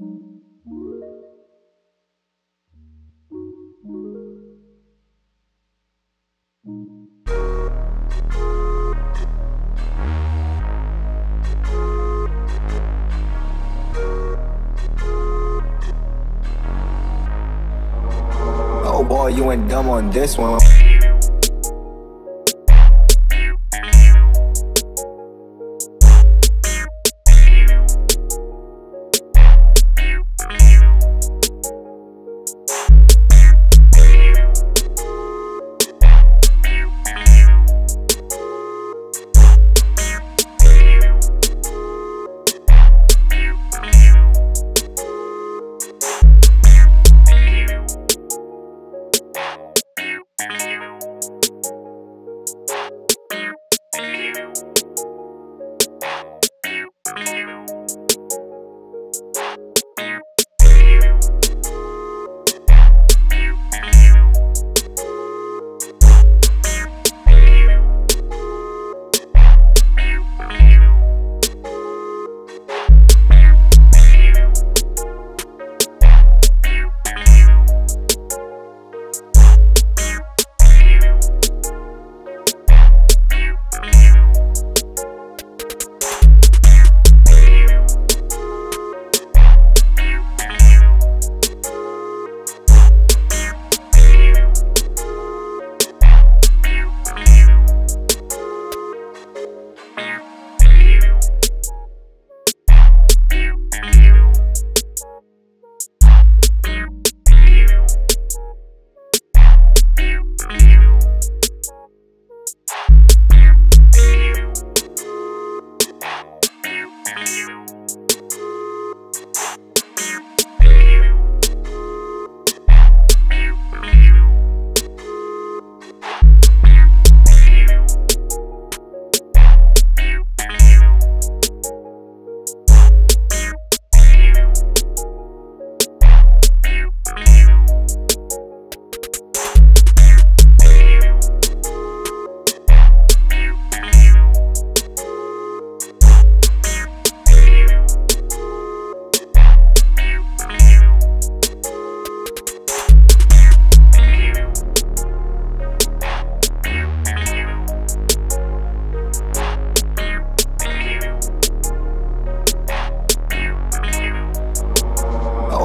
Oh boy, you ain't dumb on this one.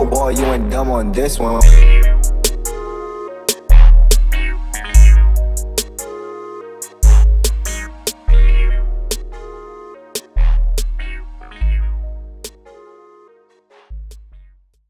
Boy, you ain't dumb on this one.